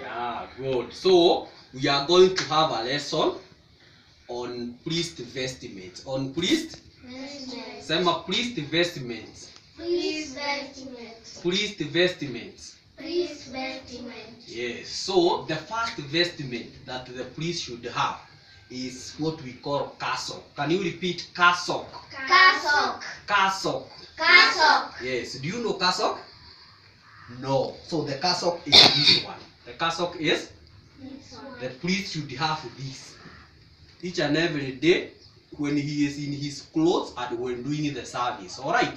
Yeah, good. So we are going to have a lesson on priest vestments. On priest, sema priest vestments. Priest vestment. Priest vestments. Please vestment. Yes. So the first vestment that the priest should have is what we call cassock. Can you repeat cassock? Cassock. Cassock. Cassock. Yes. Do you know cassock? No. So the cassock is this one. The cassock is This one. the priest should have this each and every day when he is in his clothes and when doing the service. All right.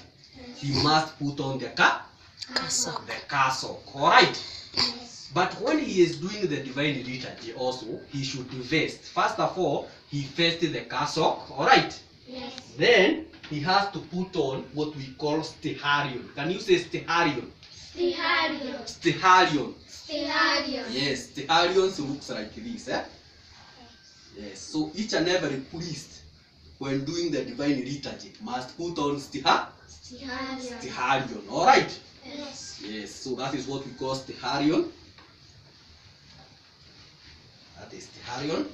He must put on the ca Cassock. the cassock. All right. Yes. But when he is doing the divine liturgy also, he should vest. First of all, he vests the cassock. All right. Yes. Then he has to put on what we call steharion. Can you say steharion? Stiharion. Steharion. Stiharion. Yes, steharion looks like this. Eh? Yes. So each and every priest, when doing the divine liturgy, must put on steha, Stiharion. All right. Yes. Yes. So that is what we call steharion. That is steharion.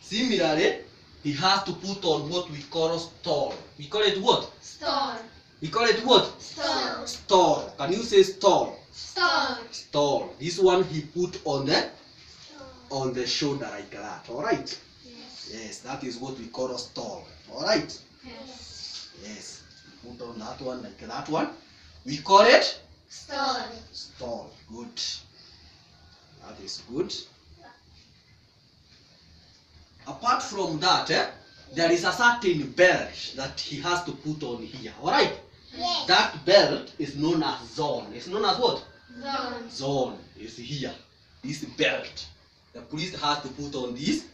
Similarly, he has to put on what we call a stole. We call it what? Store. We call it what? Store. Stole. Can you say stole? Store. Stole. This one he put on the on the shoulder like that. All right. Yes. Yes, that is what we call a stall. All right. Yes. Yes. Put on that one like that one. We call it Store. stall. Good. That is good. Apart from that, eh, there is a certain belt that he has to put on here. All right. Yes. That belt is known as zone. It's known as what? Zone. Zone is here. This belt. The priest has to put on this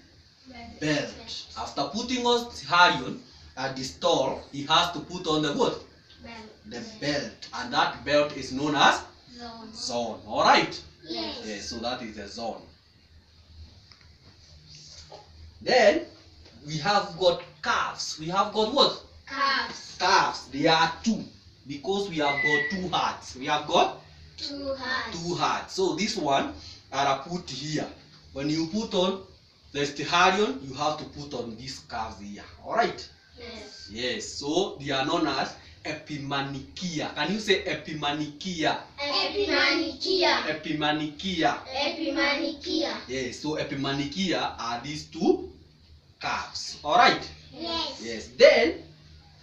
belt. After putting on Harion at the stall, he has to put on the what? Belt. The belt. And that belt is known as Zone. zone. Alright? Yes. Yes, so that is the zone. Then we have got calves. We have got what? Calves. Calves. They are two. Because we have got two hearts. We have got Two hearts. two hearts. So this one are put here. When you put on the stiharion, you have to put on these calves here. Alright? Yes. Yes, so they are known as epimanikia. Can you say epimanikia? Epimanikia. Epimanikia. Epimanikia. Yes, so epimanikia are these two calves. Alright? Yes. Yes. Then,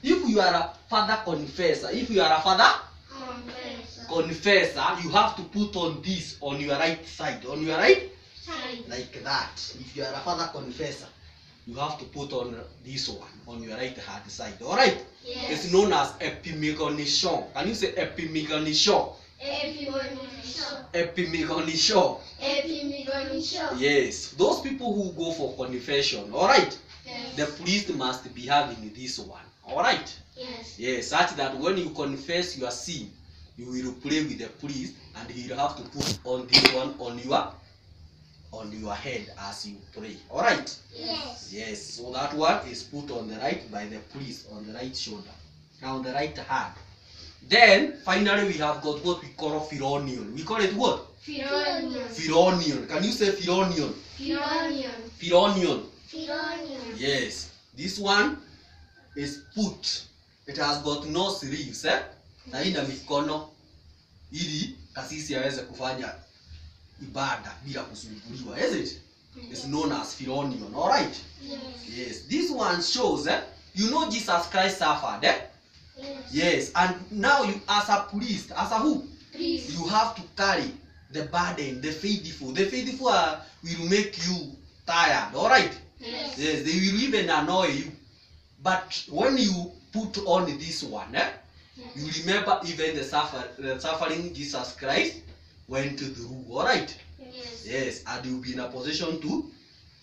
if you are a father confessor, if you are a father Confessor. confessor, you have to put on this on your right side. On your right? Side. Like that. If you are a father confessor, you have to put on this one on your right hand side. Alright? Yes. It's known as epimigonition. Can you say epimigonition? Epimigonition. Epimigonition. Epimigonition. Yes. Those people who go for confession, alright? Yes. The priest must be having this one. Alright? Yes. Yes, such that when you confess your sin, you will pray with the priest and he'll have to put on this one on your on your head as you pray. Alright? Yes. Yes, so that one is put on the right by the priest on the right shoulder. Now on the right hand. Then finally we have got what we call a phelonion. We call it what? Phelonion. Phelonion. Can you say phelonion? Phelonion. Phelonion. Phelonion. Yes. This one is put. It has got no sleeves, eh? Na ina mikono ili kasisi aweze kufanya ibada bila kusumbuliwa, is it? It's known as philonion. All right? Yes. Yes. This one shows, eh? You know Jesus Christ suffered, eh? Yes. Yes. And now you, as a priest, as a who, priest. you have to carry the burden, the faithful. The faithful are, will make you tired. All right? Yes. Yes, they will even annoy you. But when you put on this one, eh, you remember even the, suffer, the suffering Jesus Christ went through. All right? Yes. Yes, and you'll be in a position to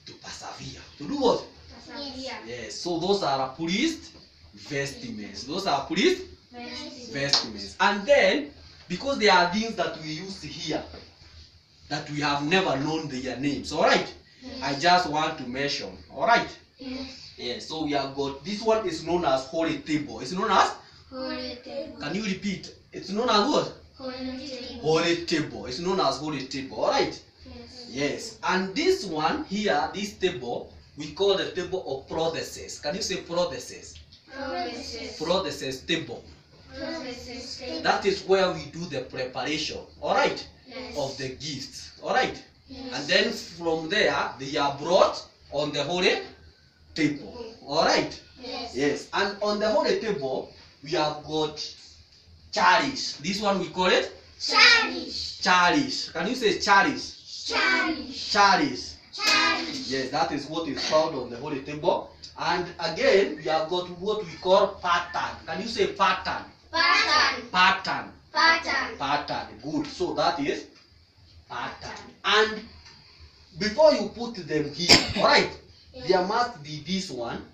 to persevere. To do what? Persevere. Yes. So those are priest vestments. Those are priest Yes. vestments. And then, because there are things that we use here that we have never known their names. All right? I just want to mention. All right? Yes. Yes, so we have got this one is known as holy table. It's known as Holy table. can you repeat? It's known as what? Holy table. Holy table. It's known as holy table. All right. Yes. Yes. And this one here, this table, we call the table of prothesis. Can you say prothesis? Promises. Prothesis table. Promises. table. That is where we do the preparation. All right. Yes. Of the gifts. All right. Yes. And then from there, they are brought on the holy table. All right. Yes. Yes. And on the holy table, we have got chalice. This one we call it Cherish. chalice. Can you say chalice? Chalice. Cherish. Yes, that is what is found on the holy table. And again, we have got what we call paten. Can you say paten? Paten. Paten. Paten. Paten. Good. So that is paten. And before you put them here, alright, there must be this one,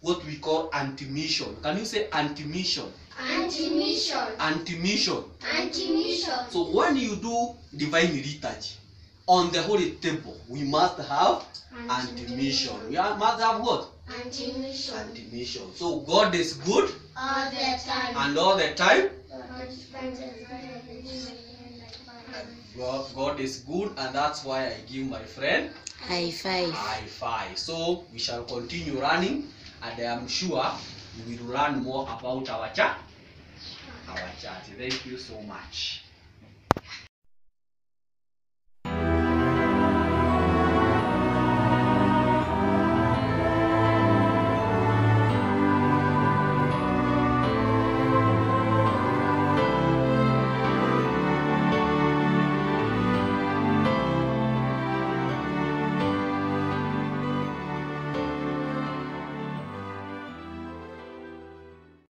what we call antimission. Can you say antimission? Anti-mission. Antimission. Anti-mission. So when you do divine liturgy on the holy temple, we must have antimission. We must have what? Anti-mission. Antimission. So God is good All the time. and all the time. God, God is good and that's why I give my friend High five. high five. So we shall continue running and I am sure we will learn more about our chat. Our chat. Thank you so much.